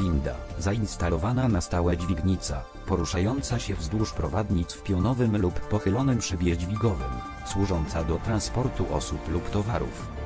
Winda zainstalowana na stałe dźwignica, poruszająca się wzdłuż prowadnic w pionowym lub pochylonym szybie dźwigowym, służąca do transportu osób lub towarów.